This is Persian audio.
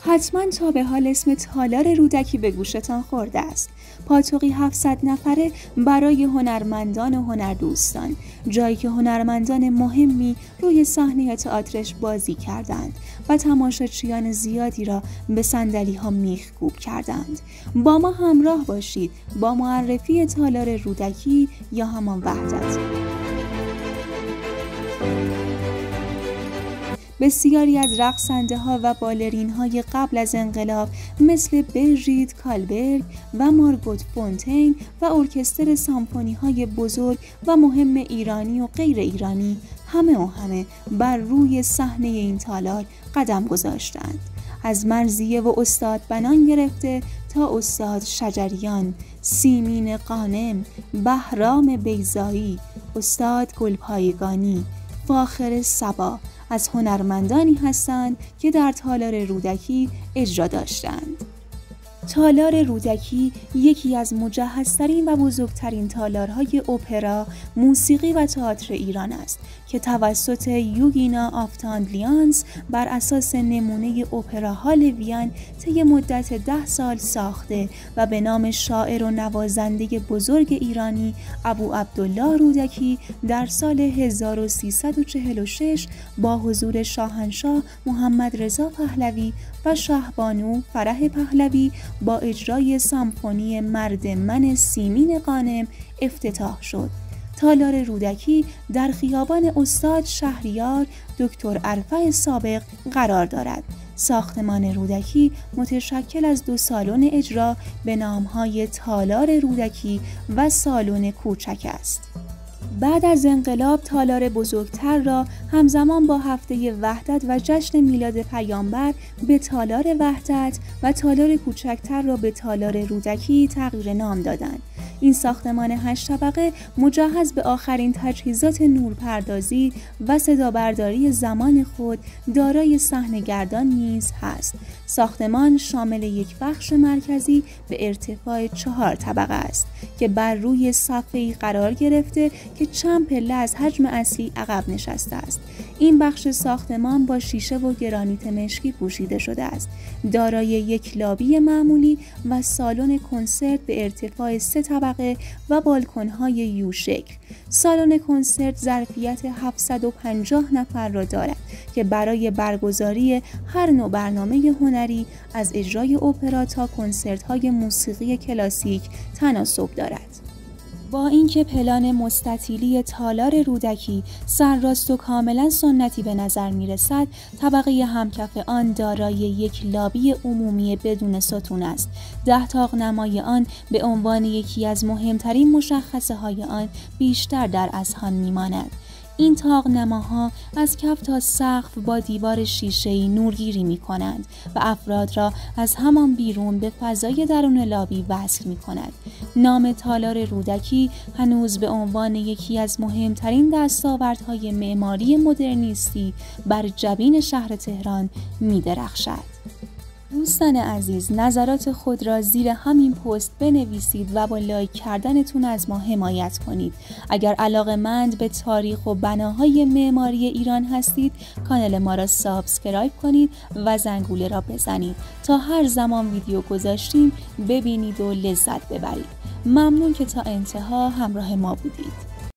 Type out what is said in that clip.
حتما تا به حال اسم تالار رودکی به گوشتان خورده است. پاتوقی 700 نفره برای هنرمندان و هنردوستان. جایی که هنرمندان مهمی روی صحنه تئاترش بازی کردند و تماشاچیان زیادی را به صندلی ها میخکوب کردند. با ما همراه باشید. با معرفی تالار رودکی یا همان وحدت. بسیاری از رقصنده ها و بالرین های قبل از انقلاب مثل برژید کالبرگ و مارگوت فونتین و ارکستر سامفونی های بزرگ و مهم ایرانی و غیر ایرانی همه و همه بر روی صحنه این تالار قدم گذاشتند. از مرزیه و استاد بنان گرفته تا استاد شجریان، سیمین قانم، بهرام بیزایی، استاد گلپایگانی، فاخر سبا از هنرمندانی هستند که در تالار رودکی اجرا داشتند. تالار رودکی یکی از مجهزترین و بزرگترین تالارهای اپرا، موسیقی و تئاتر ایران است که توسط یوگینا آفتاندلیانس بر اساس نمونه اپرا هال وین طی مدت ده سال ساخته و به نام شاعر و نوازنده بزرگ ایرانی ابو عبدالله رودکی در سال 1346 با حضور شاهنشاه محمد رضا پهلوی و شهبانو فرح پهلوی با اجرای سامفونی مرد من سیمین قانم افتتاح شد. تالار رودکی در خیابان استاد شهریار دکتر عرفه سابق قرار دارد. ساختمان رودکی متشکل از دو سالن اجرا به نامهای تالار رودکی و سالن کوچک است. بعد از انقلاب تالار بزرگتر را همزمان با هفته وحدت و جشن میلاد پیامبر به تالار وحدت و تالار کوچکتر را به تالار رودکی تغییر نام دادند. این ساختمان هشت طبقه مجهز به آخرین تجهیزات نورپردازی و صدابرداری زمان خود دارای گردان نیز هست. ساختمان شامل یک بخش مرکزی به ارتفاع چهار طبقه است که بر روی صفحه قرار گرفته که چند پله از حجم اصلی عقب نشسته است. این بخش ساختمان با شیشه و گرانیت مشکی پوشیده شده است. دارای یک لابی معمولی و سالن کنسرت به ارتفاع سه طبقه و بالکنهای یو شکل. سالن کنسرت ظرفیت 750 نفر را دارد که برای برگزاری هر نوع برنامه هنری از اجرای اپرا تا کنسرت های موسیقی کلاسیک تناسب دارد. با اینکه پلان مستطیلی تالار رودکی سرراست و کاملا سنتی به نظر می رسد طبقه همکف آن دارای یک لابی عمومی بدون ستون است. ده تاق نمای آن به عنوان یکی از مهمترین مشخصه های آن بیشتر در اذهان می ماند این تاق نماها از کف تا سقف با دیوار شیشه‌ای نورگیری می کنند و افراد را از همان بیرون به فضای درون لابی وصل می کند. نام تالار رودکی هنوز به عنوان یکی از مهمترین دستاوردهای معماری مدرنیستی بر جبین شهر تهران می درخشد. دوستان عزیز نظرات خود را زیر همین پست بنویسید و با لایک کردنتون از ما حمایت کنید. اگر علاقه مند به تاریخ و بناهای معماری ایران هستید کانال ما را subscribe کنید و زنگوله را بزنید. تا هر زمان ویدیو گذاشتیم ببینید و لذت ببرید. ممنون که تا انتها همراه ما بودید.